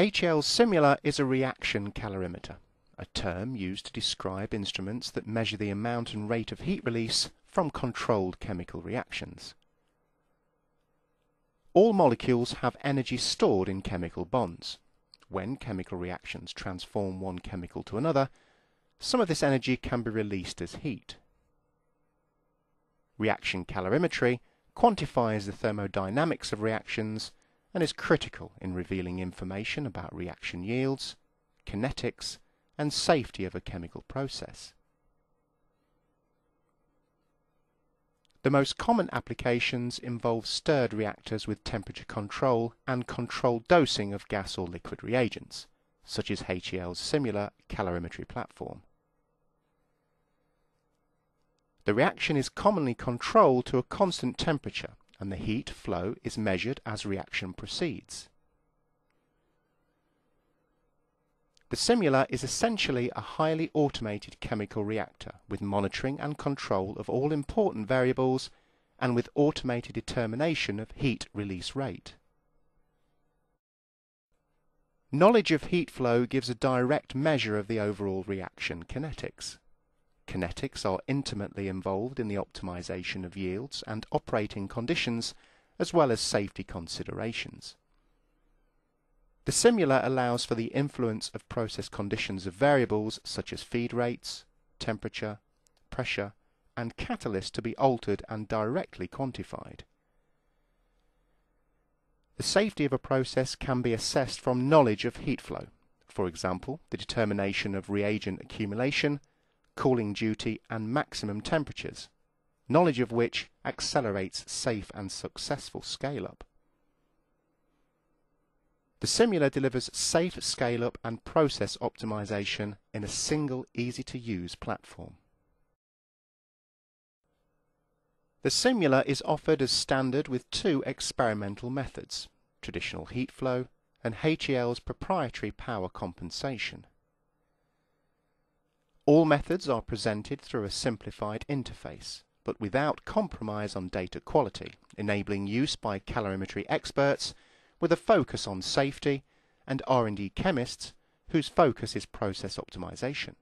HEL Simular is a reaction calorimeter, a term used to describe instruments that measure the amount and rate of heat release from controlled chemical reactions. All molecules have energy stored in chemical bonds. When chemical reactions transform one chemical to another, some of this energy can be released as heat. Reaction calorimetry quantifies the thermodynamics of reactions and is critical in revealing information about reaction yields, kinetics, and safety of a chemical process. The most common applications involve stirred reactors with temperature control and controlled dosing of gas or liquid reagents, such as HEL's Simular calorimetry platform. The reaction is commonly controlled to a constant temperature and the heat flow is measured as reaction proceeds. The Simular is essentially a highly automated chemical reactor with monitoring and control of all important variables and with automated determination of heat release rate. Knowledge of heat flow gives a direct measure of the overall reaction kinetics. Kinetics are intimately involved in the optimization of yields and operating conditions, as well as safety considerations. The Simular allows for the influence of process conditions of variables such as feed rates, temperature, pressure, and catalyst to be altered and directly quantified. The safety of a process can be assessed from knowledge of heat flow, for example, the determination of reagent accumulation cooling duty and maximum temperatures, knowledge of which accelerates safe and successful scale-up. The Simular delivers safe scale-up and process optimization in a single easy-to-use platform. The Simular is offered as standard with two experimental methods, traditional heat flow and HEL's proprietary power compensation. All methods are presented through a simplified interface, but without compromise on data quality, enabling use by calorimetry experts with a focus on safety and R&D chemists whose focus is process optimization.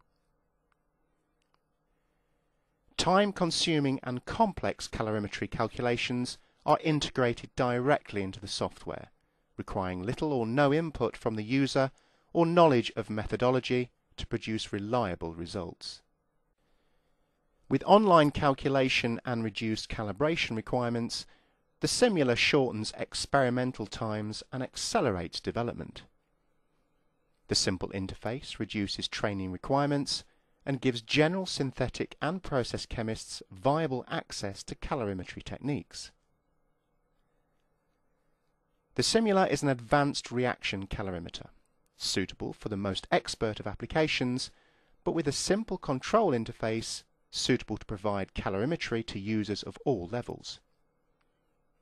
Time-consuming and complex calorimetry calculations are integrated directly into the software, requiring little or no input from the user or knowledge of methodology to produce reliable results. With online calculation and reduced calibration requirements, the Simular shortens experimental times and accelerates development. The simple interface reduces training requirements and gives general synthetic and process chemists viable access to calorimetry techniques. The Simular is an advanced reaction calorimeter suitable for the most expert of applications, but with a simple control interface suitable to provide calorimetry to users of all levels.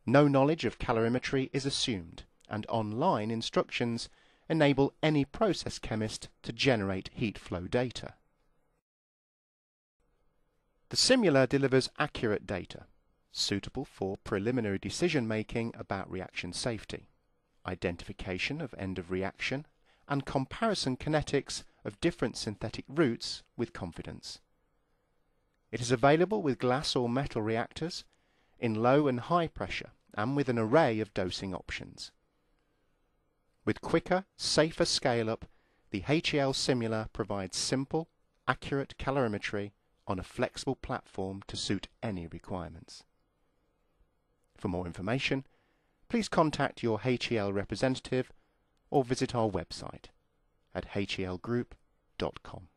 No knowledge of calorimetry is assumed, and online instructions enable any process chemist to generate heat flow data. The Simular delivers accurate data, suitable for preliminary decision making about reaction safety, identification of end of reaction and comparison kinetics of different synthetic routes with confidence. It is available with glass or metal reactors, in low and high pressure, and with an array of dosing options. With quicker, safer scale-up, the HEL Simular provides simple, accurate calorimetry on a flexible platform to suit any requirements. For more information, please contact your HEL representative or visit our website at helgroup.com.